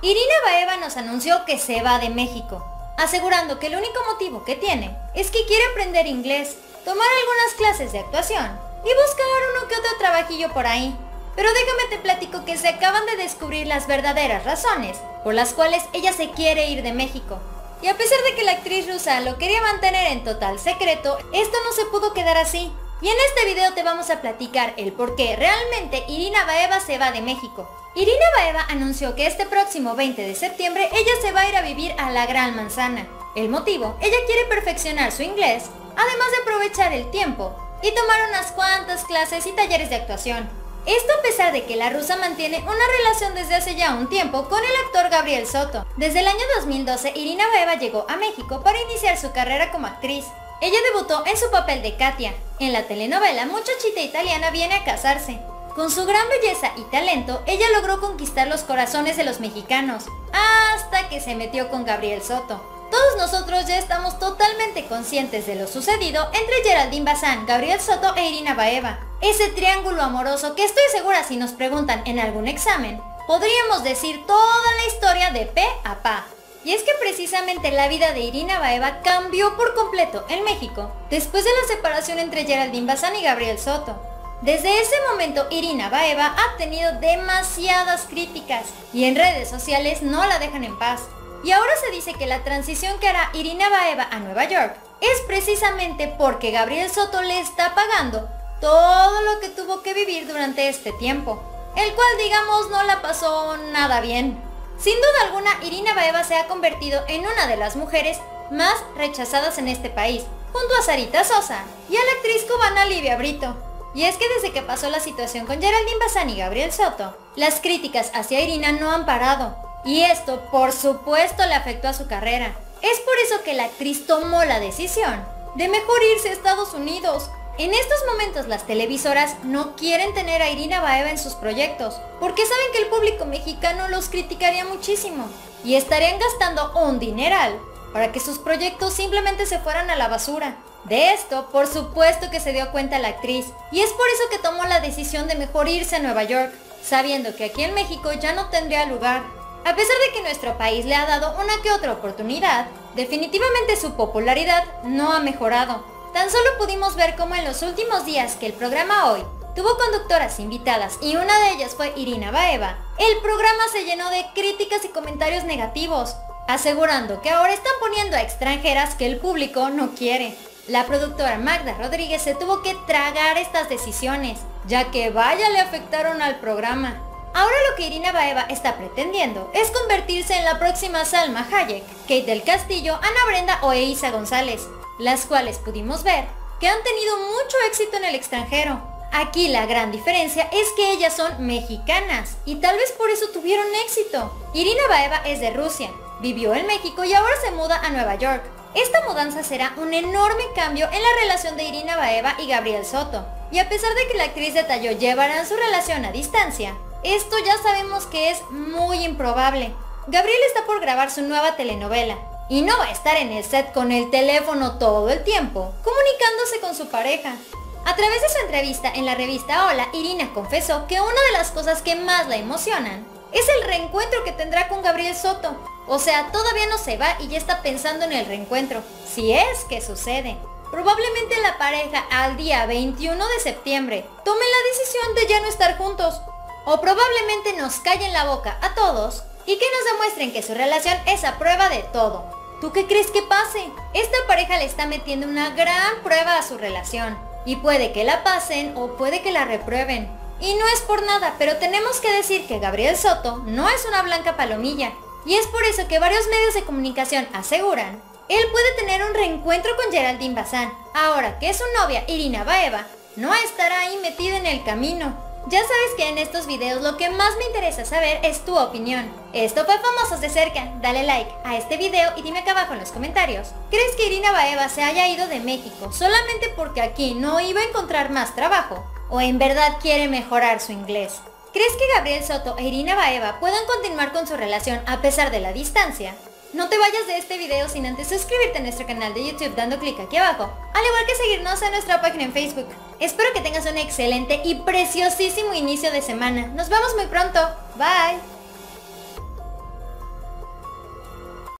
Irina Baeva nos anunció que se va de México, asegurando que el único motivo que tiene es que quiere aprender inglés, tomar algunas clases de actuación y buscar uno que otro trabajillo por ahí. Pero déjame te platico que se acaban de descubrir las verdaderas razones por las cuales ella se quiere ir de México. Y a pesar de que la actriz rusa lo quería mantener en total secreto, esto no se pudo quedar así. Y en este video te vamos a platicar el por qué realmente Irina Baeva se va de México. Irina Baeva anunció que este próximo 20 de septiembre ella se va a ir a vivir a la Gran Manzana. El motivo, ella quiere perfeccionar su inglés, además de aprovechar el tiempo y tomar unas cuantas clases y talleres de actuación. Esto a pesar de que la rusa mantiene una relación desde hace ya un tiempo con el actor Gabriel Soto. Desde el año 2012, Irina Baeva llegó a México para iniciar su carrera como actriz. Ella debutó en su papel de Katia, en la telenovela Muchachita Italiana viene a casarse. Con su gran belleza y talento, ella logró conquistar los corazones de los mexicanos, hasta que se metió con Gabriel Soto. Todos nosotros ya estamos totalmente conscientes de lo sucedido entre Geraldine Bazán, Gabriel Soto e Irina Baeva. Ese triángulo amoroso que estoy segura si nos preguntan en algún examen, podríamos decir toda la historia de pe a pa. Y es que precisamente la vida de Irina Baeva cambió por completo en México después de la separación entre Geraldine Bazán y Gabriel Soto. Desde ese momento Irina Baeva ha tenido demasiadas críticas y en redes sociales no la dejan en paz. Y ahora se dice que la transición que hará Irina Baeva a Nueva York es precisamente porque Gabriel Soto le está pagando todo lo que tuvo que vivir durante este tiempo, el cual digamos no la pasó nada bien. Sin duda alguna, Irina Baeva se ha convertido en una de las mujeres más rechazadas en este país, junto a Sarita Sosa y a la actriz cubana Livia Brito. Y es que desde que pasó la situación con Geraldine Bazán y Gabriel Soto, las críticas hacia Irina no han parado, y esto, por supuesto, le afectó a su carrera. Es por eso que la actriz tomó la decisión de mejor irse a Estados Unidos. En estos momentos las televisoras no quieren tener a Irina Baeva en sus proyectos, porque saben que el público mexicano los criticaría muchísimo y estarían gastando un dineral para que sus proyectos simplemente se fueran a la basura. De esto, por supuesto que se dio cuenta la actriz, y es por eso que tomó la decisión de mejor irse a Nueva York, sabiendo que aquí en México ya no tendría lugar. A pesar de que nuestro país le ha dado una que otra oportunidad, definitivamente su popularidad no ha mejorado. Tan solo pudimos ver cómo en los últimos días que el programa hoy tuvo conductoras invitadas y una de ellas fue Irina Baeva, el programa se llenó de críticas y comentarios negativos, asegurando que ahora están poniendo a extranjeras que el público no quiere. La productora Magda Rodríguez se tuvo que tragar estas decisiones, ya que vaya le afectaron al programa. Ahora lo que Irina Baeva está pretendiendo es convertirse en la próxima Salma Hayek, Kate del Castillo, Ana Brenda o Eiza González, las cuales pudimos ver que han tenido mucho éxito en el extranjero. Aquí la gran diferencia es que ellas son mexicanas y tal vez por eso tuvieron éxito. Irina Baeva es de Rusia, vivió en México y ahora se muda a Nueva York. Esta mudanza será un enorme cambio en la relación de Irina Baeva y Gabriel Soto. Y a pesar de que la actriz detalló llevarán su relación a distancia, esto ya sabemos que es muy improbable. Gabriel está por grabar su nueva telenovela y no va a estar en el set con el teléfono todo el tiempo, comunicándose con su pareja. A través de su entrevista en la revista Hola, Irina confesó que una de las cosas que más la emocionan es el reencuentro que tendrá con Gabriel Soto. O sea, todavía no se va y ya está pensando en el reencuentro, si es que sucede. Probablemente la pareja al día 21 de septiembre tome la decisión de ya no estar juntos, o probablemente nos callen la boca a todos y que nos demuestren que su relación es a prueba de todo. ¿Tú qué crees que pase? Esta pareja le está metiendo una gran prueba a su relación y puede que la pasen o puede que la reprueben. Y no es por nada, pero tenemos que decir que Gabriel Soto no es una blanca palomilla. Y es por eso que varios medios de comunicación aseguran, él puede tener un reencuentro con Geraldine Bazán, ahora que su novia Irina Baeva no estará ahí metida en el camino. Ya sabes que en estos videos lo que más me interesa saber es tu opinión. Esto fue Famosos de Cerca. Dale like a este video y dime acá abajo en los comentarios. ¿Crees que Irina Baeva se haya ido de México solamente porque aquí no iba a encontrar más trabajo? ¿O en verdad quiere mejorar su inglés? ¿Crees que Gabriel Soto e Irina Baeva puedan continuar con su relación a pesar de la distancia? No te vayas de este video sin antes suscribirte a nuestro canal de YouTube dando clic aquí abajo, al igual que seguirnos en nuestra página en Facebook. Espero que tengas un excelente y preciosísimo inicio de semana. Nos vemos muy pronto. Bye.